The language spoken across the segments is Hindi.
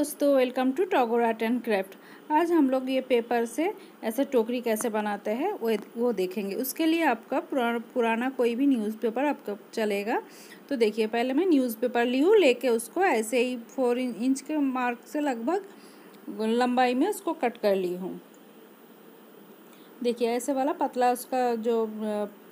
दोस्तों welcome to Tagore art and craft आज हम लोग ये पेपर से ऐसे टोकरी कैसे बनाते हैं, वो वो देखेंगे। उसके लिए आपका पुराना पुराना कोई भी न्यूज़पेपर आपका चलेगा। तो देखिए, पहले मैं न्यूज़पेपर ली हूँ, लेके उसको ऐसे ही फोर इंच के मार्क से लगभग लंबाई में उसको कट कर ली हूँ। देखिए, ऐसे वाला पतला उसका जो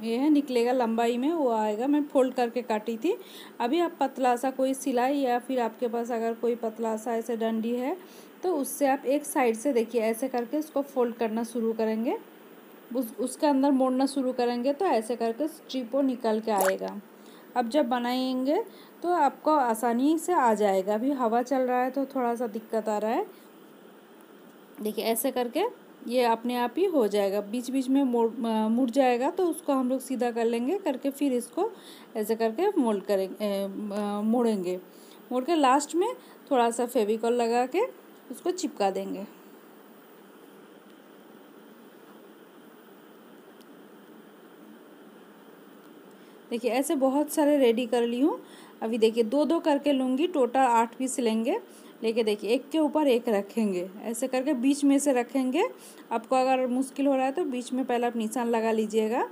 ये है, निकलेगा लंबाई में, वो आएगा। मैं फोल्ड करके काटी थी। अभी आप पतला सा कोई सिलाई या फिर आपके पास अगर कोई पतला सा ऐसे डंडी है तो उससे आप एक साइड से देखिए, ऐसे करके उसको फोल्ड करना शुरू करेंगे। उस, उसके अंदर मोड़ना शुरू करेंगे तो ऐसे करके स्ट्रिपो निकल के आएगा। अब जब बनाएँगे तो आपको आसानी से आ जाएगा। अभी हवा चल रहा है तो थोड़ा सा दिक्कत आ रहा है। देखिए, ऐसे करके ये अपने आप ही हो जाएगा। बीच बीच में मोड़ जाएगा तो उसको हम लोग सीधा कर लेंगे, करके फिर इसको ऐसे करके मोल्ड करेंगे मोड़ेंगे। मोड़ के लास्ट में थोड़ा सा फेविकॉल लगा के उसको चिपका देंगे। देखिए, ऐसे बहुत सारे रेडी कर ली हूँ। अभी देखिए दो दो करके लूँगी, टोटल आठ पीस लेंगे। लेके देखिए, एक के ऊपर एक रखेंगे। ऐसे करके बीच में से रखेंगे। आपको अगर मुश्किल हो रहा है तो बीच में पहले आप निशान लगा लीजिएगा।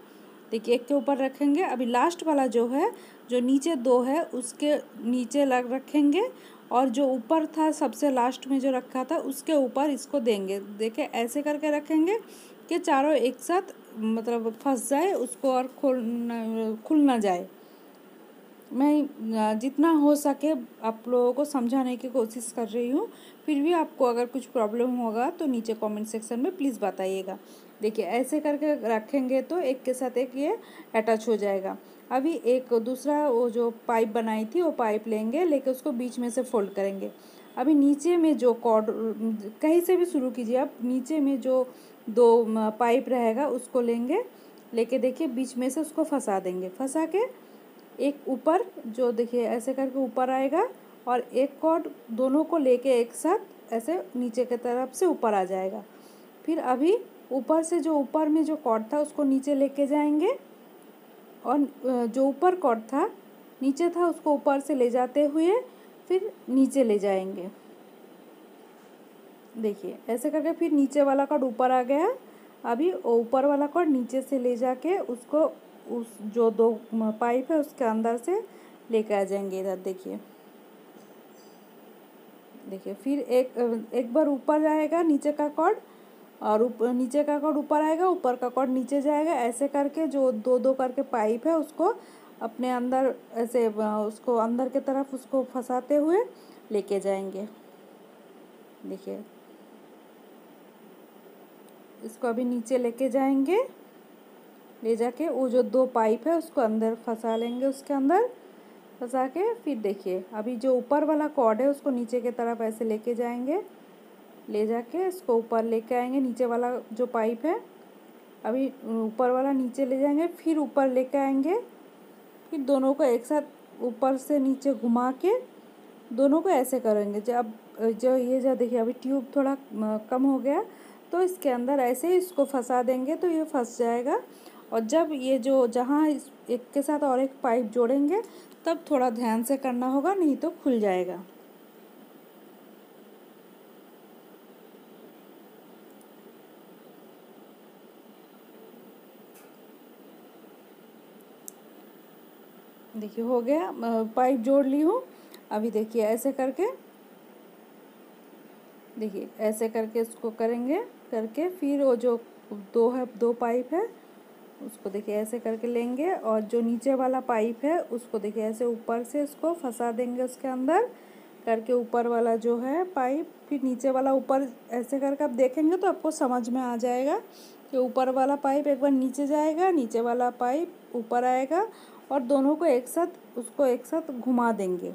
देखिए, एक के ऊपर रखेंगे। अभी लास्ट वाला जो है, जो नीचे दो है, उसके नीचे लग रखेंगे। और जो ऊपर था, सबसे लास्ट में जो रखा था, उसके ऊपर इसको देंगे। देखिए, ऐसे करके रखेंगे कि चारों एक साथ मतलब फंस जाए, उसको और खुल खुल ना जाए। मैं जितना हो सके आप लोगों को समझाने की कोशिश कर रही हूँ। फिर भी आपको अगर कुछ प्रॉब्लम होगा तो नीचे कमेंट सेक्शन में प्लीज़ बताइएगा। देखिए, ऐसे करके रखेंगे तो एक के साथ एक ये अटैच हो जाएगा। अभी एक दूसरा वो जो पाइप बनाई थी, वो पाइप लेंगे, लेके उसको बीच में से फोल्ड करेंगे। अभी नीचे में जो कॉर्ड, कहीं से भी शुरू कीजिए आप, नीचे में जो दो पाइप रहेगा उसको लेंगे, लेके देखिए बीच में से उसको फंसा देंगे। फंसा के एक ऊपर जो देखिए, ऐसे करके ऊपर आएगा और एक कॉर्ड दोनों को लेके एक साथ ऐसे नीचे की तरफ़ से ऊपर आ जाएगा। फिर अभी ऊपर से जो ऊपर में जो कॉर्ड था, उसको नीचे लेके जाएँगे और जो ऊपर कॉर्ड था, नीचे था, उसको ऊपर से ले जाते हुए फिर नीचे ले जाएँगे। देखिए, ऐसे करके फिर नीचे वाला कॉर्ड ऊपर आ गया। अभी ऊपर वाला कॉर्ड नीचे से ले जाके उसको उस, जो दो पाइप है उसके अंदर से लेकर आ जाएँगे इधर, देखिए। देखिए, फिर एक एक बार ऊपर जाएगा, नीचे का कॉर्ड, और ऊपर नीचे का कॉर्ड ऊपर आएगा, ऊपर का कॉर्ड नीचे जाएगा, ऐसे करके जो दो दो करके पाइप है उसको अपने अंदर, ऐसे, उसको अंदर के तरफ़ उसको फंसाते हुए लेके जाएँगे। देखिए, इसको अभी नीचे लेके जाएँगे। ले जाके वो जो दो पाइप है उसको अंदर फंसा लेंगे उसके अंदर। फंसा के फिर देखिए, अभी जो ऊपर वाला कॉर्ड है उसको नीचे की तरफ़ ऐसे लेके जाएँगे। ले जाके इसको ऊपर लेके आएँगे, नीचे वाला जो पाइप है, अभी ऊपर वाला नीचे ले जाएँगे, फिर ऊपर लेके आएँगे। फिर दोनों को एक साथ ऊपर से नीचे घुमा के दोनों को ऐसे करेंगे। जब जो ये जो देखिए, अभी ट्यूब थोड़ा कम हो गया तो इसके अंदर ऐसे ही इसको फंसा देंगे तो ये फंस जाएगा। और जब ये जो जहाँ एक के साथ और एक पाइप जोड़ेंगे, तब थोड़ा ध्यान से करना होगा, नहीं तो खुल जाएगा। देखिए, हो गया पाइप जोड़ ली हूँ। अभी देखिए, ऐसे करके, देखिए, ऐसे करके इसको करेंगे, करके फिर वो जो दो है, दो पाइप है उसको देखिए ऐसे करके लेंगे और जो नीचे वाला पाइप है, उसको देखिए ऐसे ऊपर से इसको फंसा देंगे उसके अंदर करके ऊपर वाला जो है पाइप। फिर नीचे वाला ऊपर ऐसे करके आप देखेंगे तो आपको समझ में आ जाएगा कि ऊपर वाला पाइप एक बार नीचे जाएगा, नीचे वाला पाइप ऊपर आएगा और दोनों को एक साथ, उसको एक साथ घुमा देंगे।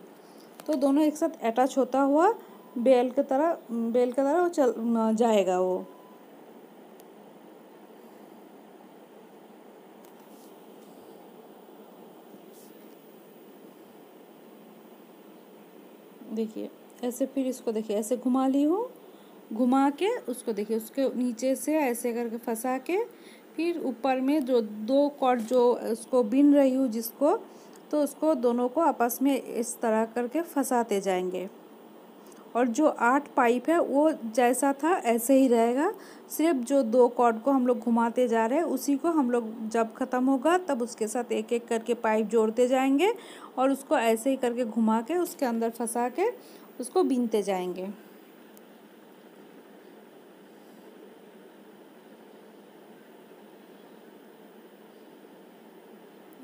तो दोनों एक साथ अटैच होता हुआ बेल की तरह, बेल की तरह वो चल, जाएगा वो। देखिए, ऐसे फिर इसको देखिए, ऐसे घुमा ली हूँ, घुमा के उसको देखिए, उसके नीचे से ऐसे करके फंसा के फिर ऊपर में जो दो कॉर्ड जो उसको बिन रही हूँ जिसको तो उसको दोनों को आपस में इस तरह करके फंसाते जाएँगे। और जो आठ पाइप है, वो जैसा था, ऐसे ही रहेगा। सिर्फ़ जो दो कॉर्ड को हम लोग घुमाते जा रहे हैं, उसी को हम लोग जब ख़त्म होगा, तब उसके साथ एक एक करके पाइप जोड़ते जाएँगे और उसको ऐसे ही करके घुमा के, उसके अंदर फंसा के, उसको बीनते जाएँगे।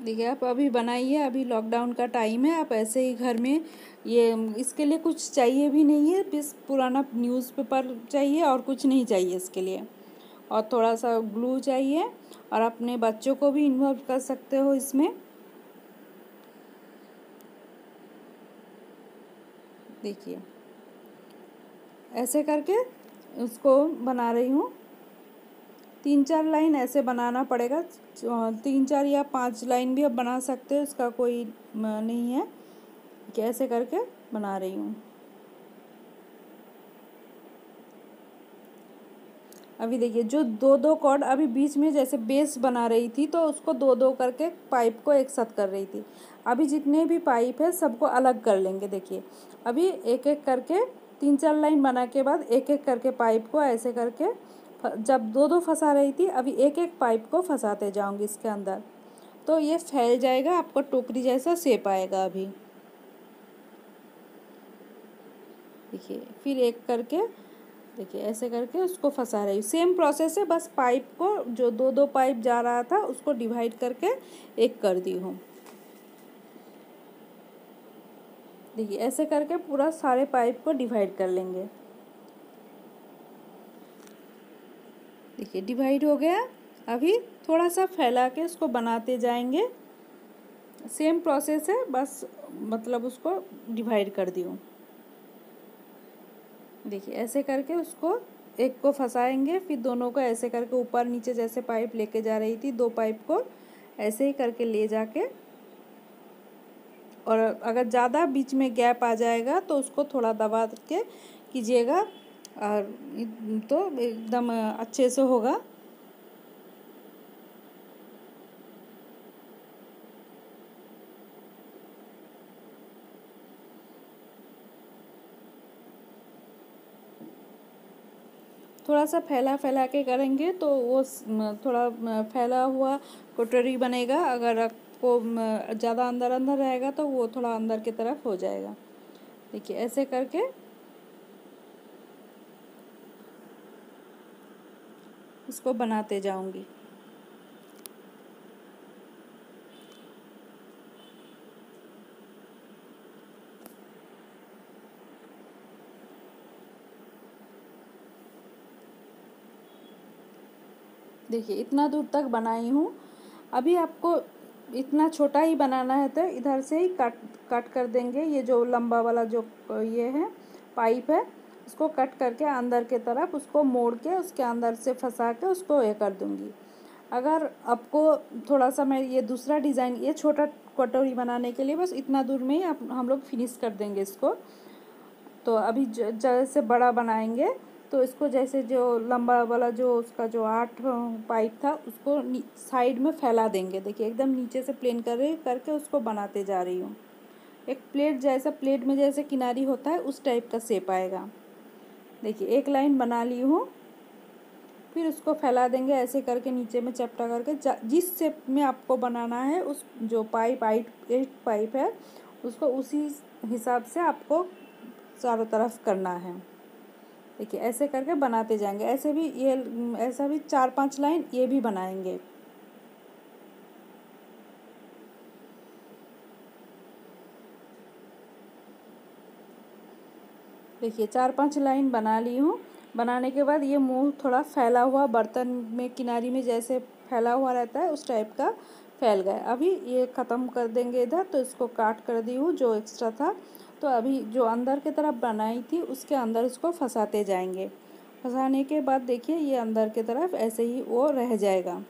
देखिए आप अभी बनाइए, अभी लॉकडाउन का टाइम है, आप ऐसे ही घर में ये, इसके लिए कुछ चाहिए भी नहीं है, बस पुराना न्यूज़पेपर चाहिए और कुछ नहीं चाहिए इसके लिए। और थोड़ा सा ग्लू चाहिए और अपने बच्चों को भी इन्वॉल्व कर सकते हो इसमें। देखिए, ऐसे करके उसको बना रही हूँ। तीन चार लाइन ऐसे बनाना पड़ेगा तीन चार या पाँच लाइन भी आप बना सकते हो इसका कोई नहीं है कैसे करके बना रही हूँ। अभी देखिए, जो दो दो कॉर्ड अभी बीच में जैसे बेस बना रही थी तो उसको दो दो करके पाइप को एक साथ कर रही थी। अभी जितने भी पाइप है, सबको अलग कर लेंगे, देखिए। अभी एक एक करके तीन चार लाइन बना के बाद एक एक करके पाइप को ऐसे करके जब दो दो फंसा रही थी, अभी एक एक पाइप को फंसाते जाऊँगी इसके अंदर। तो ये फैल जाएगा, आपको टोकरी जैसा सेप आएगा अभी। देखिए, फिर एक करके, देखिए, ऐसे करके उसको फंसा रही हूँ। सेम प्रोसेस है, बस पाइप को, जो दो दो पाइप जा रहा था, उसको डिवाइड करके एक कर दी हूँ। देखिए, ऐसे करके पूरा सारे पाइप को डिवाइड कर लेंगे। देखिए डिवाइड हो गया। अभी थोड़ा सा फैला के उसको बनाते जाएँगे। सेम प्रोसेस है, बस मतलब उसको डिवाइड कर दी देखिए, ऐसे करके उसको एक को फंसाएँगे, फिर दोनों को ऐसे करके ऊपर नीचे जैसे पाइप लेके जा रही थी, दो पाइप को ऐसे ही करके ले जाके। और अगर ज़्यादा बीच में गैप आ जाएगा तो उसको थोड़ा दबा के कीजिएगा। और तो एकदम अच्छे से होगा। थोड़ा सा फैला फैला के करेंगे तो वो थोड़ा फैला हुआ कटोरी बनेगा। अगर आपको ज़्यादा अंदर अंदर रहेगा तो वो थोड़ा अंदर की तरफ़ हो जाएगा। देखिए, ऐसे करके इसको बनाते जाऊँगी। देखिए, इतना दूर तक बनाई हूँ। अभी आपको इतना छोटा ही बनाना है तो इधर से ही कट कट कर देंगे। ये जो लंबा वाला जो ये है, पाइप है उसको कट करके अंदर के तरफ़ उसको मोड़ के उसके अंदर से फंसा के उसको ये कर दूँगी। अगर आपको थोड़ा सा मैं ये दूसरा डिज़ाइन, ये छोटा कटोरी बनाने के लिए बस इतना दूर में ही आप, हम लोग फिनिश कर देंगे इसको। तो अभी जैसे बड़ा बनाएँगे तो इसको जैसे जो लंबा वाला जो उसका जो आठ पाइप था, उसको साइड में फैला देंगे। देखिए, एकदम नीचे से प्लेन कर रही करके उसको बनाते जा रही हूँ। एक प्लेट जैसा, प्लेट में जैसे किनारी होता है, उस टाइप का सेप आएगा। देखिए, एक लाइन बना ली हूँ, फिर उसको फैला देंगे ऐसे करके नीचे में चपटा करके जिस शेप में आपको बनाना है, उस जो पाइप आइट एट पाइप है, उसको उसी हिसाब से आपको चारों तरफ़ करना है। देखिए, ऐसे करके बनाते जाएँगे। ऐसे भी ये, ऐसा भी चार पाँच लाइन ये भी बनाएँगे। देखिए, चार पाँच लाइन बना ली हूँ। बनाने के बाद ये मुँह थोड़ा फैला हुआ, बर्तन में, किनारी में जैसे फैला हुआ रहता है, उस टाइप का फैल गया अभी ये ख़त्म कर देंगे इधर तो इसको काट कर दी हूँ, जो एक्स्ट्रा था। तो अभी जो अंदर की तरफ़ बनाई थी, उसके अंदर इसको फंसाते जाएँगे। फंसाने के बाद देखिए, ये अंदर की तरफ़ ऐसे ही वो रह जाएगा।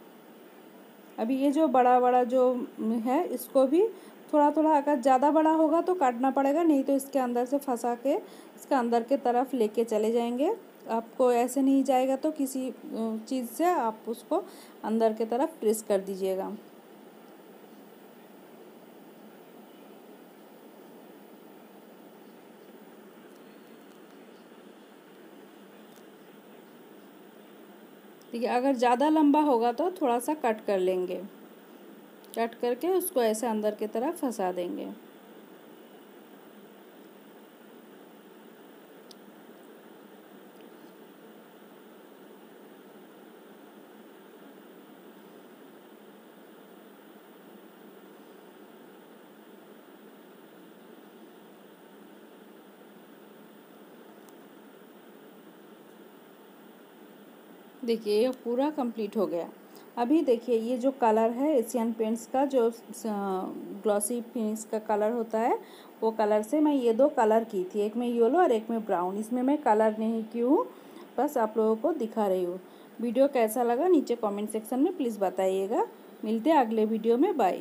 अभी ये जो बड़ा बड़ा जो है, इसको भी थोड़ा थोड़ा अगर ज़्यादा बड़ा होगा तो काटना पड़ेगा, नहीं तो इसके अंदर से फंसा के, इसके अंदर के तरफ़ लेके चले जाएँगे। आपको ऐसे नहीं जाएगा तो किसी चीज़ से आप उसको अंदर के तरफ़ प्रेस कर दीजिएगा। ठीक है अगर ज़्यादा लंबा होगा तो थोड़ा सा कट कर लेंगे। कट करके उसको ऐसे अंदर की तरफ़ फंसा देंगे। देखिए, ये पूरा कंप्लीट हो गया। अभी देखिए, ये जो कलर है एशियन पेंट्स का, जो ग्लॉसी फिनिश का कलर होता है, वो कलर से मैं ये दो कलर की थी, एक में येलो और एक में ब्राउन। इसमें मैं कलर नहीं की हूँ, बस आप लोगों को दिखा रही हूँ। वीडियो कैसा लगा, नीचे कमेंट सेक्शन में प्लीज़ बताइएगा। मिलते हैं अगले वीडियो में, बाय।